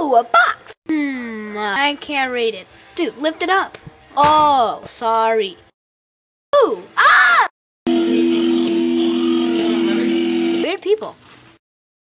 Ooh, a box! Hmm, I can't read it. Dude, lift it up. Oh, sorry. Ooh, ah! Weird people.